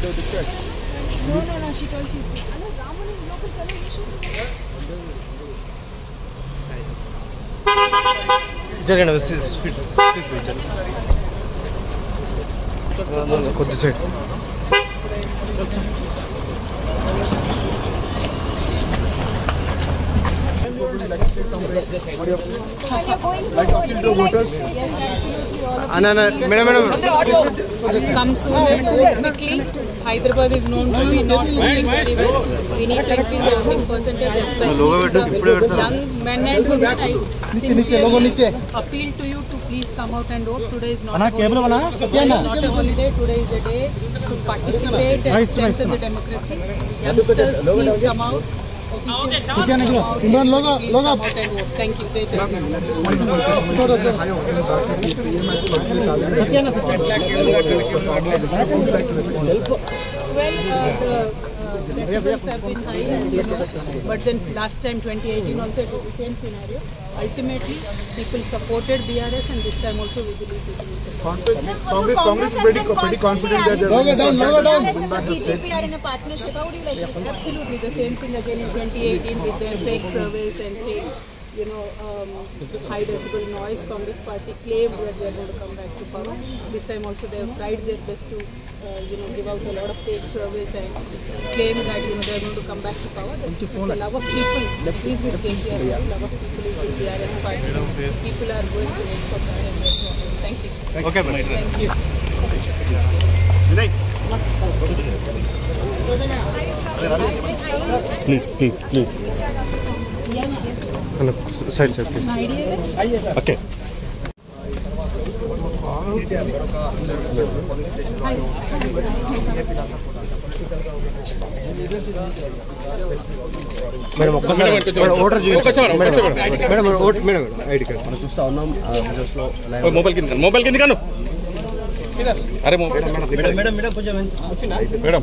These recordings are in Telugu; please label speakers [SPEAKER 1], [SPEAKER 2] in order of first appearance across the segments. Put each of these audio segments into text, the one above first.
[SPEAKER 1] head of the church. No, no, no, she told she's. Raman is local
[SPEAKER 2] television. Just sit, sit, sit. Madam, madam.
[SPEAKER 3] Come soon and do quickly. Hyderabad is known to be not doing very well. We need like this earning percentage, especially to the young men and women. I sincerely appeal to you to please come out and vote. Today is not a holiday. Today is not a holiday. Today is a day to participate and strengthen the democracy. Youngsters, please come out. Imran लोग लोग thank you thank you decibels have been high, as you know, but then last time 2018 also it was the same scenario. Ultimately, people supported BRS and this time also we believe we will support.
[SPEAKER 4] Congress, Congress is pretty, pretty confident that they're going to
[SPEAKER 1] BJP are in a partnership. How would you like to say?
[SPEAKER 3] Absolutely, the same thing again in 2018 with their fake surveys and fake, you know, um, high decibel noise, Congress party claimed that they are going to come back to power. This time also they have tried their best to, uh, you know, give out a lot of fake surveys and claim that, you know, they are going to come back to power. The love of people is with KCR, the love of people is with BRS party. People are going to vote for that. Thank you.
[SPEAKER 2] Okay,
[SPEAKER 3] Thank you.
[SPEAKER 2] Thank you. Please, please, please. Side side please okay. Madam ఒక్కసారి voter madam madam voter madam ID card.
[SPEAKER 5] మనం చూస్తా ఉన్నాం
[SPEAKER 6] మొబైల్ కింద మొబైల్ కింద కాను అరే మొబైల్
[SPEAKER 5] మేడం మేడం మేడం కొంచెం
[SPEAKER 6] మేడం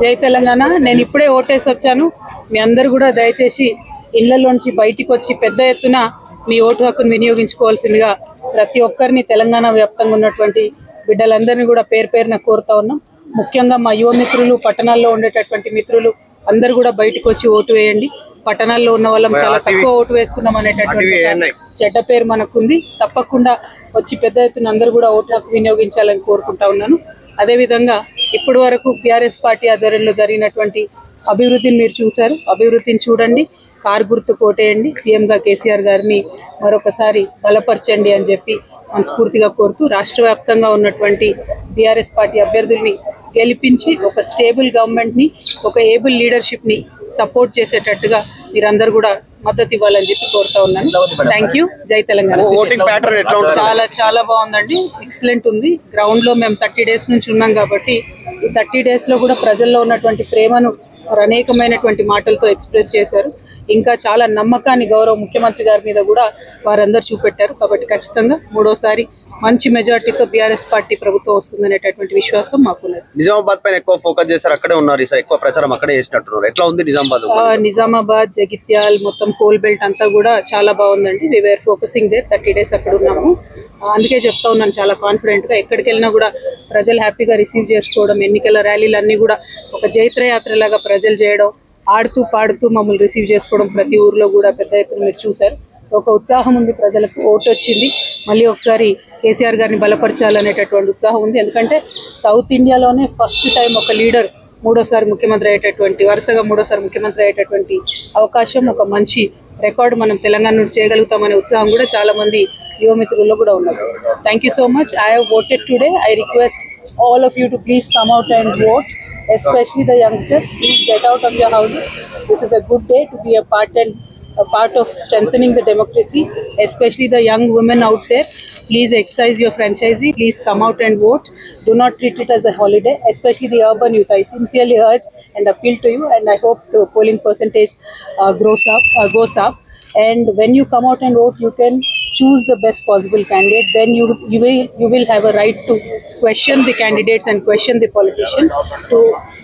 [SPEAKER 3] జై తెలంగాణ. నేను ఇప్పుడే ఓటేసి వచ్చాను. మీ అందరు కూడా దయచేసి ఇళ్ళలోంచి బయటికి వచ్చి పెద్ద ఎత్తున మీ ఓటు హక్కును వినియోగించుకోవాల్సిందిగా ప్రతి ఒక్కరిని తెలంగాణ వ్యాప్తంగా ఉన్నటువంటి బిడ్డలందరినీ కూడా పేరు పేరున కోరుతా ఉన్నాం. ముఖ్యంగా మా యువ మిత్రులు పట్టణాల్లో ఉండేటటువంటి మిత్రులు అందరు కూడా బయటికి వచ్చి ఓటు వేయండి. పట్టణాల్లో ఉన్న వాళ్ళం చాలా తక్కువ ఓటు వేస్తున్నాం అనేటటువంటి చెడ్డ పేరు మనకుంది. తప్పకుండా వచ్చి పెద్ద ఎత్తున అందరూ కూడా ఓటు హక్కు వినియోగించాలని కోరుకుంటా ఉన్నాను. అదేవిధంగా ఇప్పటి వరకు బీఆర్ఎస్ పార్టీ ఆధ్వర్యంలో జరిగినటువంటి అభివృద్ధిని మీరు చూశారు. అభివృద్ధిని చూడండి. కారు గుర్తు కోటేయండి. సీఎంగా కేసీఆర్ గారిని మరొకసారి బలపరచండి అని చెప్పి మనస్ఫూర్తిగా కోరుతూ రాష్ట్ర వ్యాప్తంగా ఉన్నటువంటి బీఆర్ఎస్ పార్టీ అభ్యర్థుల్ని గెలిపించి ఒక స్టేబుల్ గవర్నమెంట్ని ఒక ఏబుల్ లీడర్షిప్ని సపోర్ట్ చేసేటట్టుగా మీరందరూ కూడా మద్దతు ఇవ్వాలని చెప్పి కోరుతా ఉన్నాను. థ్యాంక్ యూ జై తెలంగాణ. చాలా చాలా బాగుందండి. ఎక్సలెంట్ ఉంది. గ్రౌండ్లో మేము థర్టీ డేస్ నుంచి ఉన్నాం కాబట్టి ఈ థర్టీ డేస్లో కూడా ప్రజల్లో ఉన్నటువంటి ప్రేమను వారు అనేకమైనటువంటి మాటలతో ఎక్స్ప్రెస్ చేశారు. ఇంకా చాలా నమ్మకాన్ని గౌరవ ముఖ్యమంత్రి గారి మీద కూడా వారందరూ చూపెట్టారు. కాబట్టి ఖచ్చితంగా మూడోసారి మంచి మెజార్టీతో బీఆర్ఎస్ పార్టీ ప్రభుత్వం వస్తుందనేటటువంటి విశ్వాసం మాకున్నది.
[SPEAKER 5] నిజామాబాద్ పైన ఎక్కువ ఫోకస్ చేశారు అక్కడే ఉన్నారు ఈసారి. ఎక్కువ ప్రచారం అక్కడే చేసినట్టున్నారు. ఎట్లా ఉంది నిజామాబాద్?
[SPEAKER 3] నిజామాబాద్ జగిత్యాల్ మొత్తం కోల్ బెల్ట్ అంతా కూడా చాలా బాగుందండి. We were focusing there thirty days అక్కడ ఉన్నాము. అందుకే చెప్తా ఉన్నాను చాలా కాన్ఫిడెంట్గా. ఎక్కడికి వెళ్ళినా కూడా ప్రజలు హ్యాపీగా రిసీవ్ చేసుకోవడం ఎన్నికల ర్యాలీలు అన్ని కూడా ఒక జైత్ర యాత్ర లాగా ప్రజలు చేయడం ఆడుతూ పాడుతూ మమ్మల్ని రిసీవ్ చేసుకోవడం ప్రతి ఊర్లో కూడా పెద్ద ఎత్తున మీరు చూశారు. ఒక ఉత్సాహం ఉంది ప్రజలకు ఓటు వచ్చింది మళ్ళీ ఒకసారి కేసీఆర్ గారిని బలపరచాలనేటటువంటి ఉత్సాహం ఉంది ఎందుకంటే సౌత్ ఇండియాలోనే ఫస్ట్ టైం ఒక లీడర్ మూడోసారి ముఖ్యమంత్రి అయ్యేటటువంటి వరుసగా మూడోసారి ముఖ్యమంత్రి అయ్యేటటువంటి అవకాశం ఒక మంచి రికార్డు మనం తెలంగాణ నుండి చేయగలుగుతామనే ఉత్సాహం కూడా చాలా మంది కూడా ఉన్నారు thank you so much I have voted today I request all of you to please come out and vote, especially the youngsters. Please get out of your houses. This is a good day to be a part and a part of strengthening the democracy, especially the young women out there. Please exercise your franchisee. Please come out and vote. Do not treat it as a holiday, especially the urban youth. I sincerely urge and appeal to you, and I hope the polling percentage uh, grows up, uh, goes up. And when you come out and vote, you can choose the best possible candidate. Then you you will you will have a right to question the candidates and question the politicians. To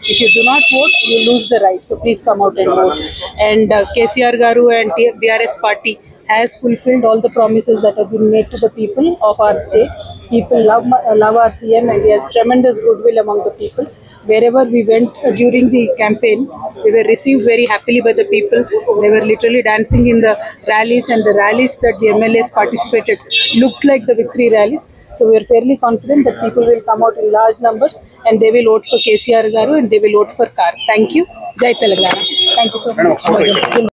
[SPEAKER 3] if you do not vote, you lose the right. So please come out and vote. And uh, KCR Garu and BRS party has fulfilled all the promises that have been made to the people of our state. People love uh, love our CM and he has tremendous goodwill among the people. Wherever we went uh, during the campaign, we were received very happily by the people. They were literally dancing in the rallies, and the rallies that the MLAs participated looked like the victory rallies. So we are fairly confident that people will come out in large numbers and they will vote for KCR Garu and they will vote for CAR. Thank you. Jai Telangana. Thank you so much.